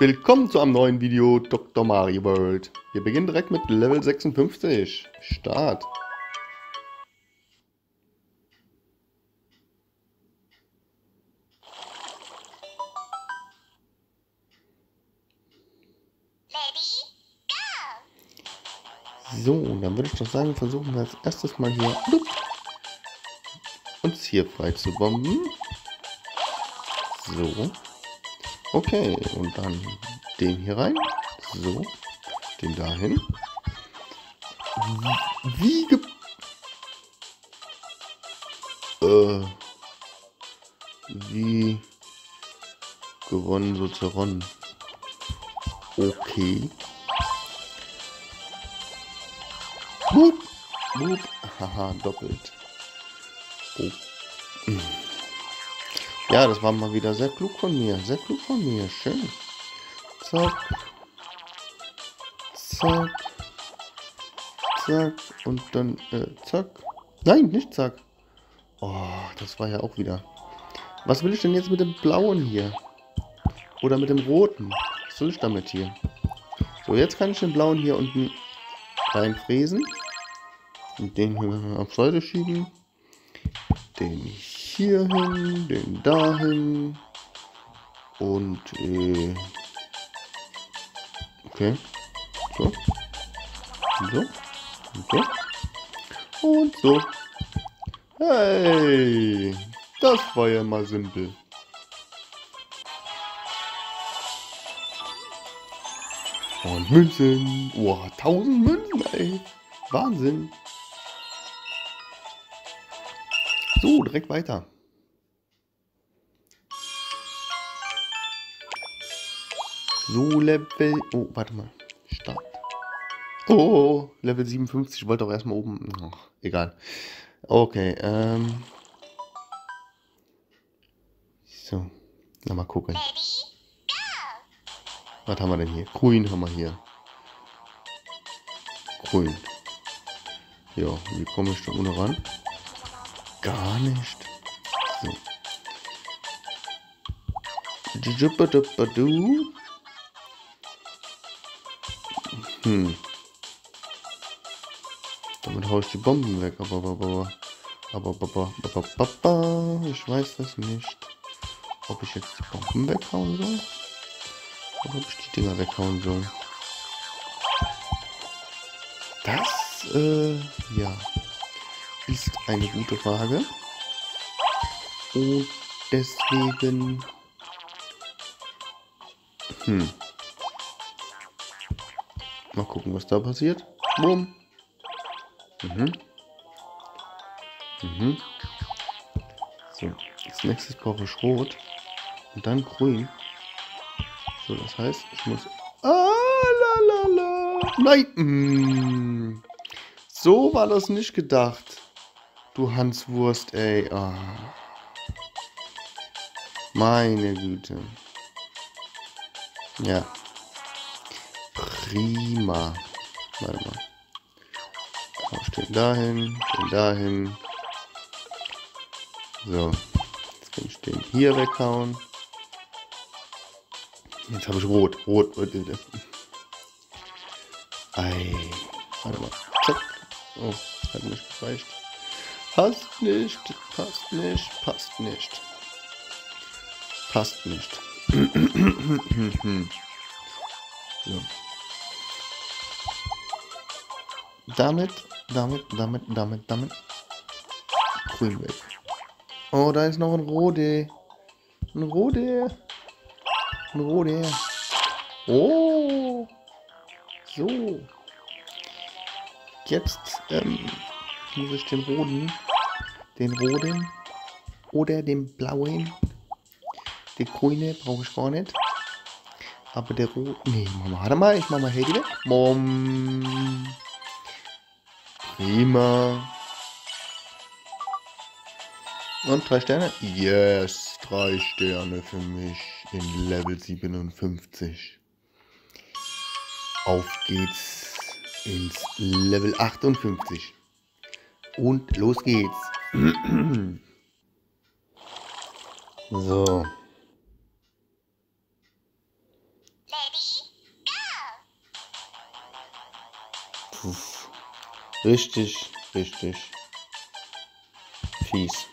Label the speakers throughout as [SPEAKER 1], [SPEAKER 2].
[SPEAKER 1] Willkommen zu einem neuen Video Dr. Mario World. Wir beginnen direkt mit Level 56. Start. So, dann würde ich doch sagen, versuchen wir als erstes mal hier uns hier frei zu bomben. So. Okay, und dann den hier rein. So. Den dahin. Wie ge... Äh... Wie... Gewonnen, so zerronnen. Okay. Boop. Boop. Haha, doppelt. Oh. Ja, das war mal wieder sehr klug von mir. Sehr klug von mir. Schön. Zack. Zack. Zack. Und dann, äh, zack. Nein, nicht zack. Oh, das war ja auch wieder. Was will ich denn jetzt mit dem blauen hier? Oder mit dem roten? Was soll ich damit hier? So, jetzt kann ich den blauen hier unten reinfräsen. Und den hier auf Seite schieben. Den hier hin, den dahin. Und äh, okay. So. Und so. Und so. Und so. Hey, das war ja mal simpel. Und Münzen. Boah, 1000 Münzen, ey. Wahnsinn. So, direkt weiter. So, Level... Oh, warte mal. Start. Oh, Level 57. Ich wollte auch erstmal oben... Oh, egal. Okay, ähm... So. Na, mal gucken. Was haben wir denn hier? Grün haben wir hier. Grün. Ja, wie komme ich da ohne ran? Gar nicht. So. Hm. Damit haue ich die Bomben weg, aber, aber, aber, aber, aber, aber, aber, ich weiß das nicht. Ob ich jetzt die Bomben weghauen soll? Oder ob ich die Dinger weghauen soll? Das, äh, ja eine gute Frage. Und deswegen... Hm. Mal gucken, was da passiert. Bumm. Mhm. Mhm. So, als nächstes brauche ich Rot. Und dann Grün. So, das heißt, ich muss... Ah, la, la, la. Nein! Mm. So war das nicht gedacht. Du Hanswurst, ey. Oh. Meine Güte. Ja. Prima. Warte mal. Auch den dahin, den dahin. So. Jetzt kann ich den hier weghauen. Jetzt habe ich rot. Rot. Ei. Warte mal. Zack. Oh, hat nicht gereicht. Passt nicht, passt nicht, passt nicht. Passt nicht. so. Damit, damit, damit, damit, damit. Grün weg. Oh, da ist noch ein Rode. Ein Rode. Ein Rode. Oh. So. Jetzt, ähm, muss ich den roten, den roten oder den blauen, den grüne brauche ich gar nicht. Aber der rote, nee, warte mal, ich mach mal Handy weg. Mom. Prima. Und drei Sterne? Yes, drei Sterne für mich in Level 57. Auf geht's ins Level 58. Und los geht's. so. Puff. Richtig, richtig. Fies.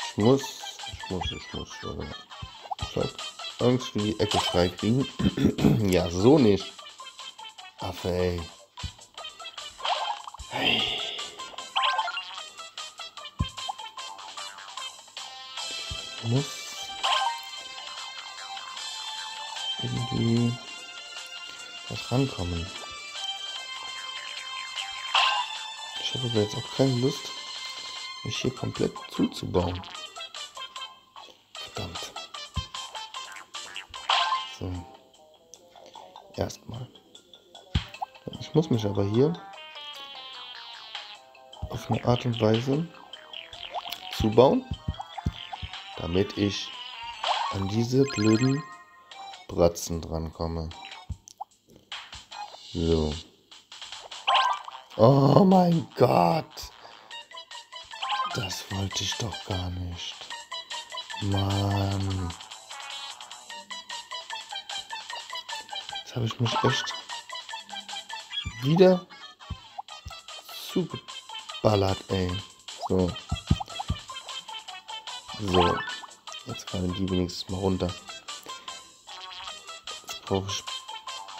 [SPEAKER 1] Ich muss, ich muss, ich muss. Äh, ich für die Ecke freikriegen. ja, so nicht. Affe, ey. Hey. Muss irgendwie was rankommen. Ich habe aber jetzt auch keine Lust, mich hier komplett zuzubauen. Erstmal. Ich muss mich aber hier auf eine Art und Weise zubauen, damit ich an diese blöden Bratzen drankomme. So. Oh mein Gott. Das wollte ich doch gar nicht. Mann. Jetzt habe ich mich echt wieder zugeballert, ey. So. So. Jetzt fallen die wenigstens mal runter. Jetzt brauche ich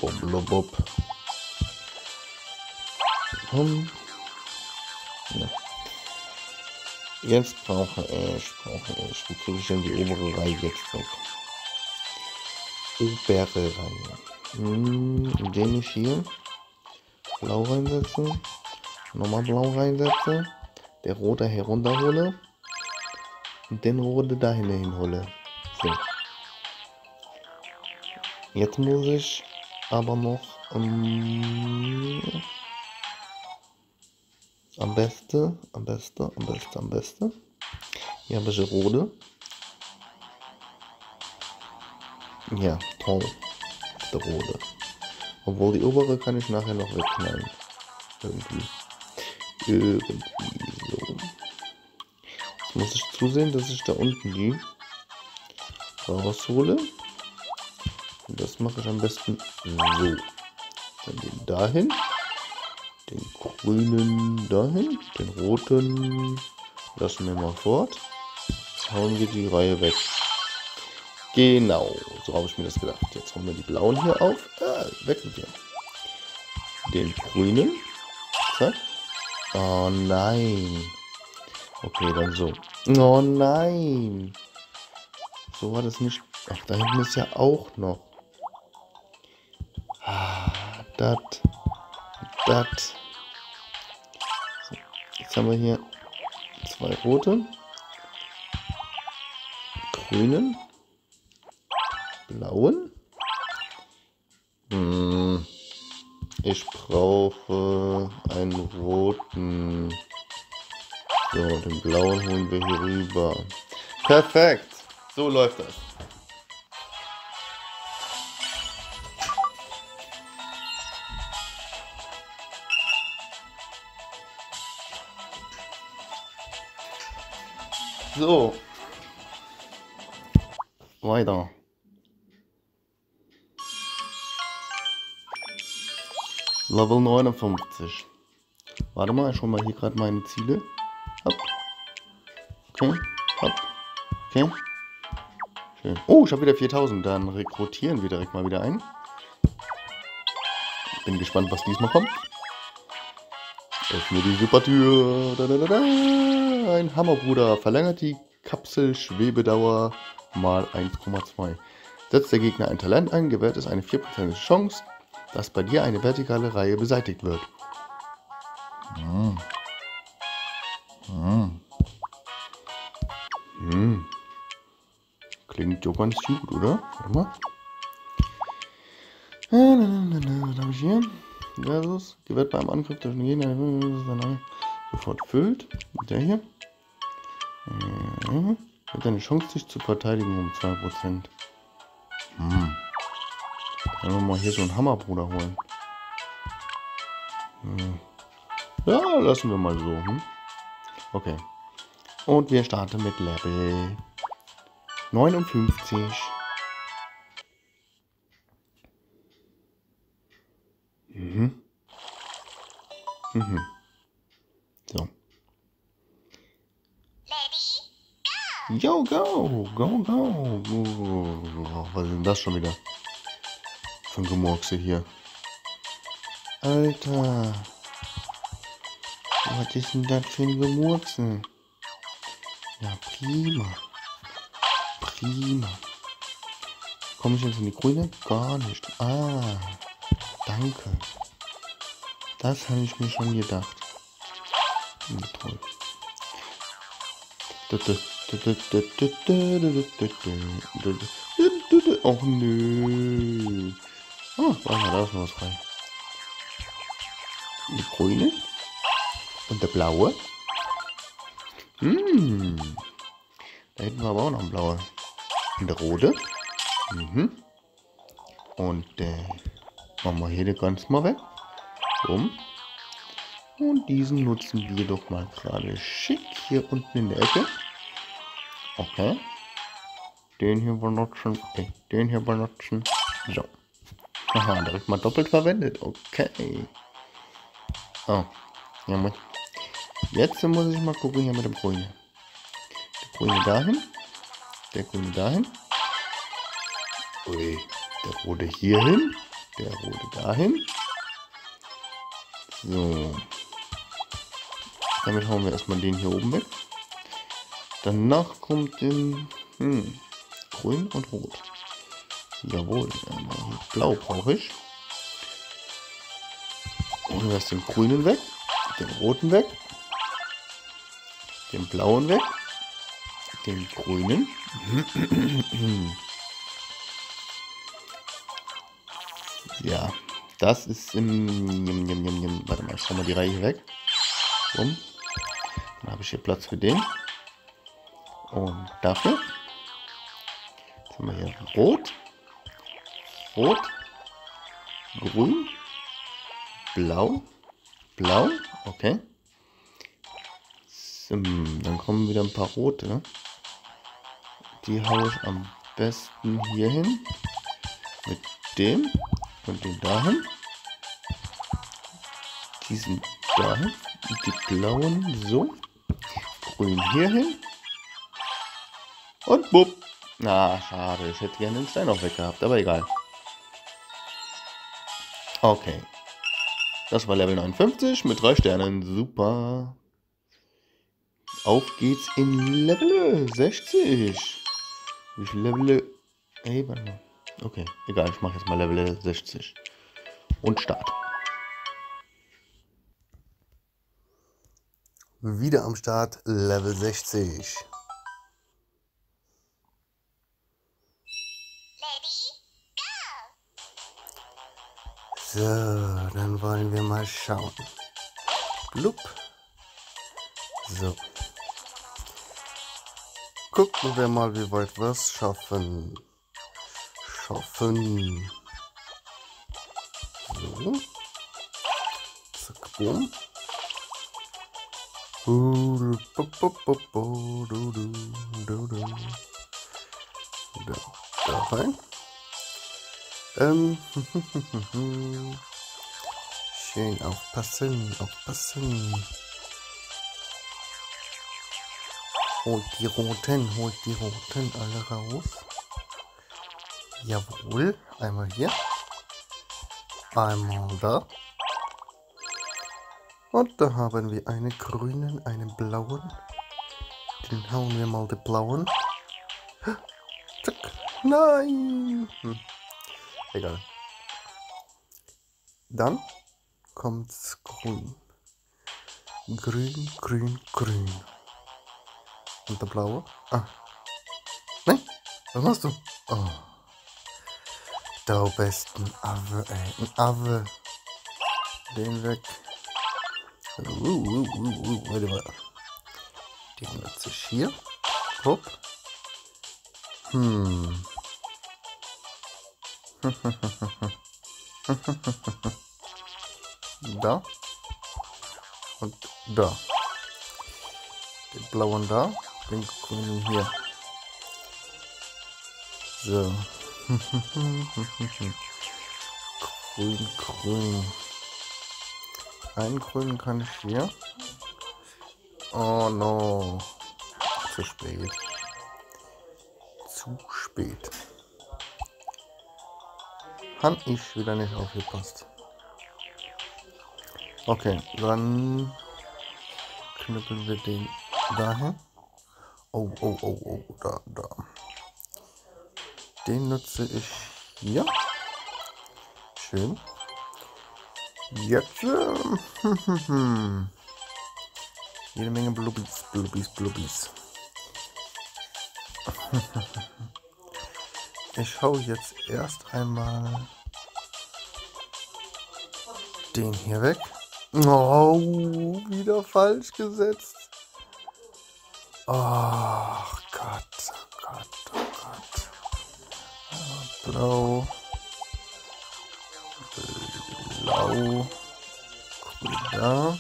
[SPEAKER 1] Boblobop. Hm. Ja. Jetzt brauche ich, brauche ich, wie kriege ich denn die obere Reihe jetzt weg? Obere Reihe. Hm, indem ich hier blau reinsetze, nochmal blau reinsetze, der rote herunterhole und den rote dahin hinhole. So. Jetzt muss ich aber noch um, am besten, am besten, am besten, am besten. Hier habe ich rote. Ja, toll. Rote. Obwohl die obere kann ich nachher noch wegknallen. Irgendwie. Irgendwie so. Jetzt muss ich zusehen, dass ich da unten die raushole. Und das mache ich am besten so. Dann den dahin. Den grünen dahin. Den roten lassen wir mal fort. Jetzt hauen wir die Reihe weg. Genau, so habe ich mir das gedacht. Jetzt holen wir die blauen hier auf. Ah, weg mit dir. Den grünen. Zack. Oh nein. Okay, dann so. Oh nein. So war das nicht. Ach, da hinten ist ja auch noch. Ah, das. Das. So, jetzt haben wir hier zwei rote. Grünen blauen. Hm, ich brauche einen roten. So, den blauen holen wir hier rüber. Perfekt. So läuft das. So. Weiter. Level 59. Warte mal, ich schau mal hier gerade meine Ziele. Hopp. Okay. Hopp. Okay. Schön. Oh, ich habe wieder 4000. Dann rekrutieren wir direkt mal wieder ein. Bin gespannt, was diesmal kommt. Öffne die Supertür. Da, da, da, da. Ein Hammerbruder. Verlängert die Kapsel-Schwebedauer mal 1,2. Setzt der Gegner ein Talent ein, gewährt es eine 4% Chance, dass bei dir eine vertikale Reihe beseitigt wird. Hm. Hm. Hm. Klingt doch ganz gut, oder? Warte mal. Was habe ich hier? Versus. Gewährt beim Angriff der Gegner sofort füllt. Der hier. Mhm. Hat eine Chance, sich zu verteidigen um 2%. Hm. Wenn wir mal hier so einen Hammerbruder holen. Hm. Ja, lassen wir mal so. Hm? Okay. Und wir starten mit Level 59. Mhm. Mhm. So. Yo, go, go, go. Was ist denn das schon wieder? Für ein Gemurkse hier. Alter. Was ist denn das für ein Gemurkse? Ja, prima. Prima. Komme ich jetzt in die Grüne? Gar nicht. Ah, danke. Das habe ich mir schon gedacht. Ja, toll. Och nö. Oh, warte mal, da ist noch was frei. Die grüne und der blaue. Hm. Da hätten wir aber auch noch einen blauen. Und der rote. Mhm. Und äh, machen wir hier den ganz mal weg. Um. Und diesen nutzen wir doch mal gerade schick hier unten in der Ecke. Okay. Den hier benutzen. Okay. Den hier benutzen. So. Aha, direkt mal doppelt verwendet. Okay. Oh. Ja, Jetzt muss ich mal gucken hier mit dem Grünen. Der Grüne dahin. Der Grüne dahin. Ui. Der rote hier hin. Der rote dahin. So. Damit hauen wir erstmal den hier oben weg. Danach kommt den hm, grün und rot. Jawohl, blau brauche ich. Und wir den grünen weg, den roten weg, den blauen weg, den grünen. ja, das ist im... Warte mal, ich schau mal die Reihe weg. Um. Dann habe ich hier Platz für den. Und dafür. Jetzt haben wir hier Rot. Rot. Grün. Blau. Blau. Okay. So, dann kommen wieder ein paar rote. Die haue ich am besten hier hin. Mit dem und den dahin. Diesen dahin. Die blauen so. Grün hier hin. Und bupp. Na, schade. Ich hätte gerne den Stein auch weg gehabt, aber egal. Okay. Das war Level 59 mit drei Sternen. Super. Auf geht's in Level 60. Wie viel Level... Ey, warte mal. Okay, egal. Ich mache jetzt mal Level 60. Und Start. Wieder am Start, Level 60. So, dann wollen wir mal schauen. Blub. So. Gucken wir mal, wie weit wir es schaffen. Schaffen. So. Zack, boom. Da, da rein. Ähm, schön aufpassen, aufpassen. Holt die roten, holt die roten alle raus. Jawohl, einmal hier. Einmal da. Und da haben wir einen grünen, einen blauen. Den hauen wir mal den blauen. Zack. Nein. Hm. Egal. Dann kommt's grün. Grün, grün, grün. Und der blaue? Ah. Nein, was machst du? Oh. Du bist ein Affe, ey. Ein Affe. Den weg. Uh, uh, uh, uh, warte mal. Den nutze ich hier. Hopp. Hm. da. Und da. Den blauen da. Den grünen hier. So. grün, grün. Einen grünen kann ich hier. Oh no. Zu spät. Zu spät. Han ich wieder nicht aufgepasst. Okay, dann knüppeln wir den dahin. Oh, oh, oh, oh, da, da. Den nutze ich hier. Schön. Jetzt. Äh, jede Menge Blubbies, Blubbies, Blubbies. Ich hau jetzt erst einmal den hier weg. Oh, wieder falsch gesetzt. Oh Gott, oh Gott, oh Gott. Blau. Blau. Mal da.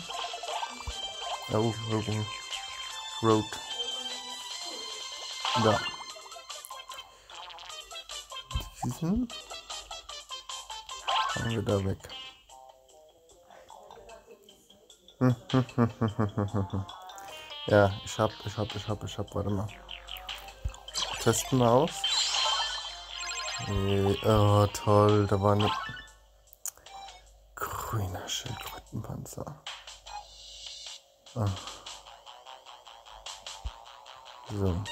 [SPEAKER 1] Oh, Road. Da. Diesen haben wir da weg. ja, ich hab, ich hab, ich hab, ich hab, warte mal. Testen wir aus. Oh, toll, da war eine grüner Schildkrötenpanzer. Ah. So.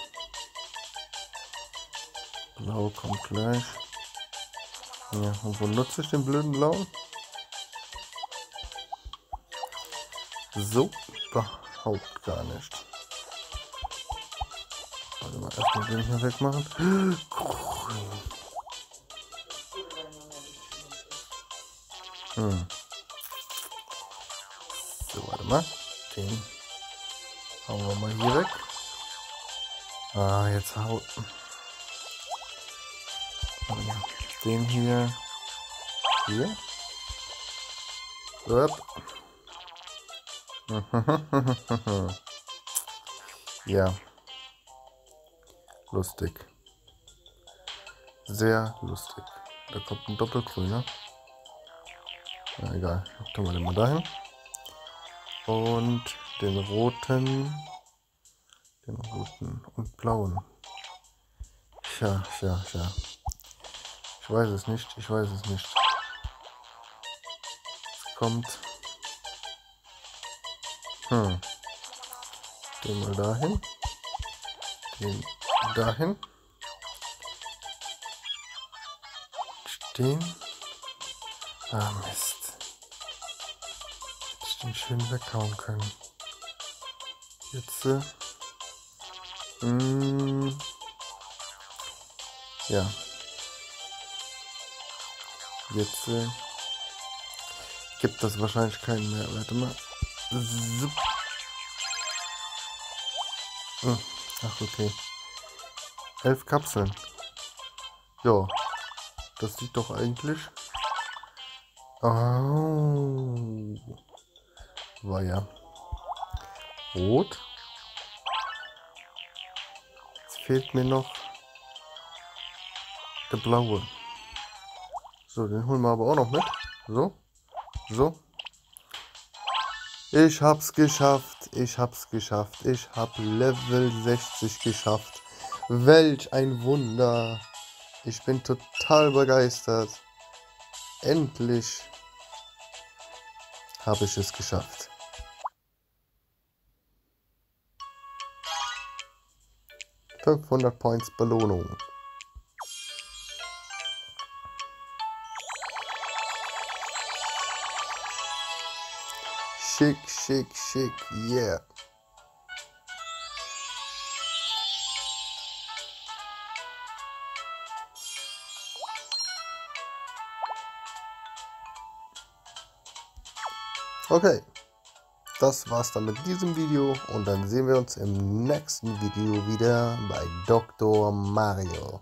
[SPEAKER 1] Blau kommt gleich. Ja, und wo nutze ich den blöden blauen? So, überhaupt gar nicht. Warte mal, erstmal den hier wegmachen. Hm. So, warte mal. Den hauen wir mal hier weg. Ah, jetzt haut den hier. Hier. Upp. ja. Lustig. Sehr lustig. Da kommt ein Doppelgrüner. Na egal. Tun wir den mal dahin. Und den roten. Den roten und blauen. Tja, tja, tja. Ich weiß es nicht, ich weiß es nicht. Es kommt. Hm. Den mal dahin. Den dahin. Den. Ah, Mist. Hätte ich den schön weghauen können. Jetzt. Äh, mm, ja. Jetzt äh, gibt das wahrscheinlich keinen mehr. Warte mal. Hm. Ach, okay. Elf Kapseln. Ja. Das sieht doch eigentlich. Oh. War ja. Rot. Jetzt fehlt mir noch der blaue. So, den holen wir aber auch noch mit. So. So. Ich hab's geschafft. Ich hab's geschafft. Ich hab Level 60 geschafft. Welch ein Wunder. Ich bin total begeistert. Endlich habe ich es geschafft. Fünfhundert Points Belohnung. Schick, schick, schick, yeah. Okay, das war's dann mit diesem Video und dann sehen wir uns im nächsten Video wieder bei Dr. Mario.